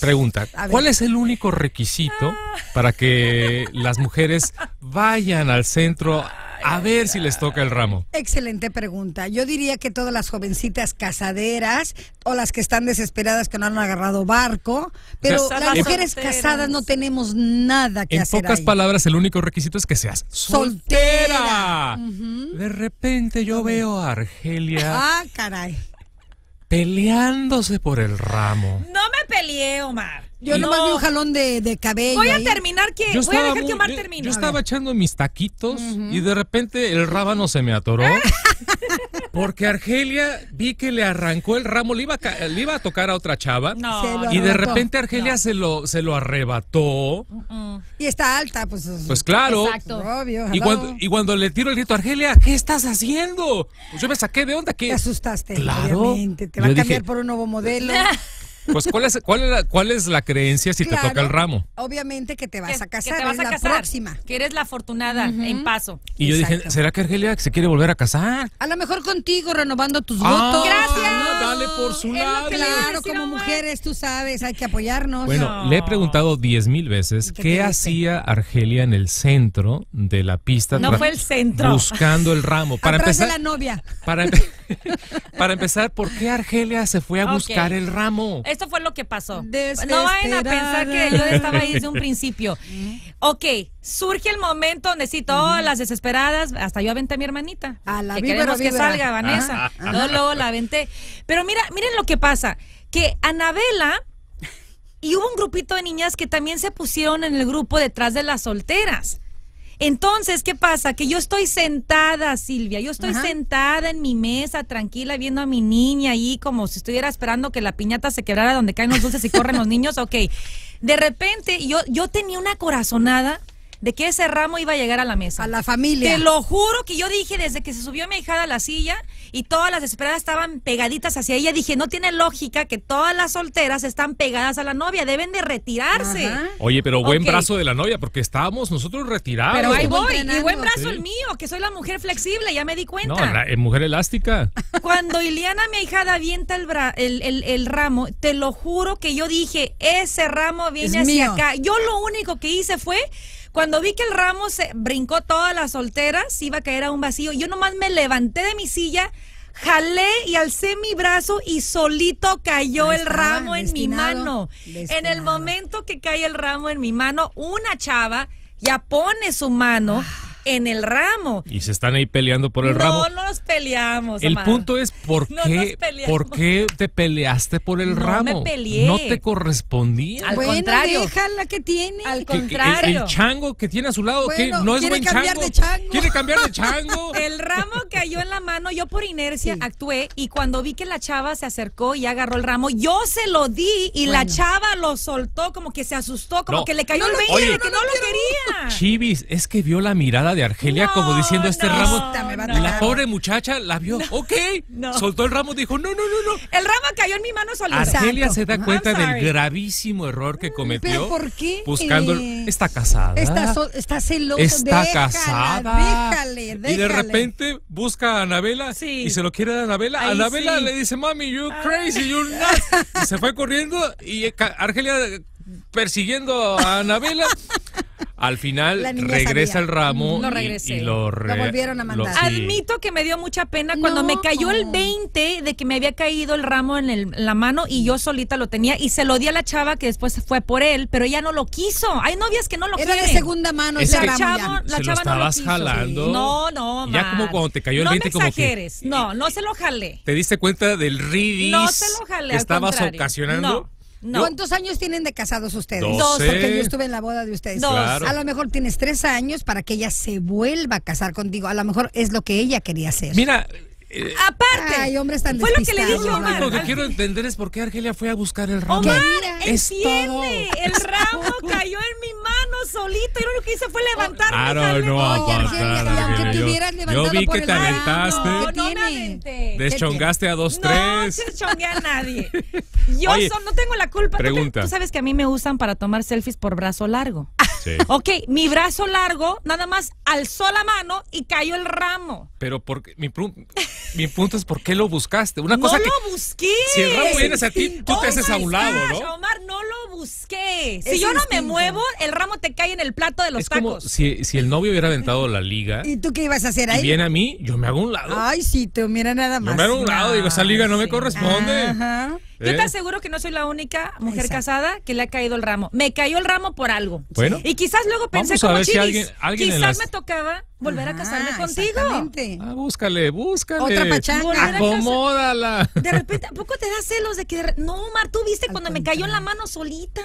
pregunta. ¿cuál es el único requisito para que las mujeres vayan al centro a ver si les toca el ramo? Excelente pregunta. Yo diría que todas las jovencitas casaderas o las que están desesperadas que no han agarrado barco, pero O sea, las en- mujeres casadas no tenemos nada que En hacer pocas ahí. palabras, el único requisito es que seas soltera. Soltera. De repente yo veo a Argelia Ah, caray. peleándose por el ramo. No peleé, Omar. Yo No. nomás vi un jalón de, de cabello. Voy a ahí. terminar que. Yo voy a dejar muy- que Omar yo- termine. yo estaba echando mis taquitos y de repente el rábano se me atoró. Porque Argelia vi que le arrancó el ramo, le iba a, le iba a tocar a otra chava. No. Y de repente Argelia se, lo, se lo arrebató. Y está alta, pues. Pues claro. Exacto. Obvio. Y cuando, y cuando le tiro el grito, Argelia, ¿qué estás haciendo? Pues yo me saqué de onda. Te que asustaste, Claro. obviamente. Te va Yo a cambiar dije- por un nuevo modelo. Pues, ¿cuál es, cuál es, la, cuál es la creencia si te toca el ramo? Obviamente que te vas Que- a que casar, te vas es a la casar. próxima. Que eres la afortunada en paso. Y yo dije. ¿será que Argelia se quiere volver a casar? A lo mejor contigo renovando tus Ah, votos. Gracias. Dale por su lado. Claro, como mujeres, tú sabes, hay que apoyarnos. Bueno, le he preguntado diez mil veces ¿Qué hacía Argelia en el centro de la pista. No fue el centro. Buscando el ramo. Para Atrás empezar, de la novia. para, empe- para empezar, ¿por qué Argelia se fue a buscar el ramo? Esto fue lo que pasó. No vayan a pensar que yo estaba ahí desde un principio. Ok, surge el momento donde sí, todas las desesperadas, hasta yo aventé a mi hermanita. A la que víbora, queremos que salga, Vanessa. Luego, luego la aventé. Pero mira, miren lo que pasa, que Anabela y hubo un grupito de niñas que también se pusieron en el grupo detrás de las solteras. Entonces, ¿qué pasa? Que yo estoy sentada, Silvia, yo estoy Ajá. sentada en mi mesa, tranquila, viendo a mi niña ahí como si estuviera esperando que la piñata se quebrara donde caen los dulces y corren los niños. Ok, de repente yo, yo tenía una corazonada de que ese ramo iba a llegar a la mesa. A la familia. Te lo juro que yo dije desde que se subió mi hijada a la silla y todas las desesperadas estaban pegaditas hacia ella, dije, no tiene lógica que todas las solteras están pegadas a la novia, deben de retirarse. Ajá. Oye, pero buen brazo de la novia, porque estábamos nosotros retirados. Pero ahí voy, y buen brazo Sí. el mío, que soy la mujer flexible, ya me di cuenta. No, la- eh, mujer elástica. Cuando Iliana, mi hijada, avienta el, bra- el, el- el ramo, te lo juro que yo dije, ese ramo viene Es hacia mío. acá. Yo lo único que hice fue, cuando vi que el ramo se brincó todas las solteras, iba a caer a un vacío, yo nomás me levanté de mi silla, jalé y alcé mi brazo y solito cayó Ahí el ramo en mi destinado, mano. En el momento que cae el ramo en mi mano, una chava ya pone su mano Ah. En el ramo. Y se están ahí peleando por el no, ramo. no nos peleamos. El Omar. punto es por No qué, por qué te peleaste por el No ramo. me peleé. No te correspondía. Al bueno, contrario. déjala que tiene. Al el- contrario. El, chango que tiene a su lado, que no es quiere buen cambiar chango. de chango. Quiere cambiar de chango. El ramo cayó en la mano, yo por inercia Sí. actué y cuando vi que la chava se acercó y agarró el ramo, yo se lo di y la chava lo soltó, como que se asustó, como No. que le cayó No el lo 20 quiero, de que no, lo quería. Chivis, es que vio la mirada de Argelia No, como diciendo este no, ramo. La pobre muchacha la vio, ok, no. soltó el ramo, dijo, no, no, no, no. El ramo cayó en mi mano solita. Argelia Exacto. se da cuenta del gravísimo error que cometió. ¿por qué? Buscando. el- Está casada. Está, sol- está celosa. Está déjala, casada. Déjale, déjale. Y de repente busca a Anabela Sí. y se lo quiere dar a Anabela. Anabela sí. le dice, mami, you crazy, you nuts. Y se fue corriendo y Argelia persiguiendo a Anabela. Al final La regresa sabía. el ramo Lo y- regresé. y, lo, re- Lo volvieron a mandar. sí. Admito que me dio mucha pena cuando No. me cayó el 20 de que me había caído el ramo en, el- en la mano y yo solita lo tenía y se lo di a la chava que después fue por él, pero ella no lo quiso. Hay novias que no lo Era de quieren. segunda mano Es que- ramo chavo, ya. la Se lo chava no lo estabas quiso. jalando. No, no, Ya Mar. como cuando te cayó el no 20 me como que-. No, no se lo jalé. ¿Te diste cuenta del ridis No se lo jalé, que al estabas contrario. ocasionando? No. ¿Cuántos años tienen de casados ustedes? Doce. Porque yo estuve en la boda de ustedes. Dos. Claro. A lo mejor tienes tres años para que ella se vuelva a casar contigo. A lo mejor es lo que ella quería hacer. Mira, eh, Aparte, Ay, hombres tan fue lo que le despistados, dije a lo Omar. único que quiero entender es por qué Argelia fue a buscar el ramo. Omar, Es entiende, todo. el ramo cayó en mi mano solito y lo único que hice fue levantarme. Claro, no aunque te Yo- hubieras Yo levantado vi por que el te aventaste. No, ¿Qué no me aventé. Deschongaste a dos, No tres. se chongué a nadie. Yo no tengo la culpa. Pregunta. Tú, sabes que a mí me usan para tomar selfies por brazo largo. Sí. Ok, mi brazo largo nada más alzó la mano y cayó el ramo. Pero porque mi, mi punto es por qué lo buscaste. Una cosa no que lo busqué. si el ramo viene hacia ti, tú te haces a un lado, gosh, ¿no? Omar, Si yo no me muevo, el ramo te cae en el plato de los Es como tacos. si, si el novio hubiera aventado la liga ¿Y tú qué ibas a hacer y ahí? viene a mí, yo me hago un lado. Ay, sí, te mira nada más. Yo me hago un lado, digo, esa liga no me sí. corresponde. Ajá. Yo ¿Eh? te aseguro que no soy la única mujer Exacto. casada que le ha caído el ramo. Me cayó el ramo por algo. Bueno. Y quizás luego pensé Vamos a como ver si alguien- alguien en quizás las- me tocaba volver a casarme Ah, contigo. exactamente. Ah, búscale, búscale. Otra pachanga. Acomódala. De repente, ¿a poco te da celos de que... de re- No, Mar, tú viste cuando me cayó en la mano solita?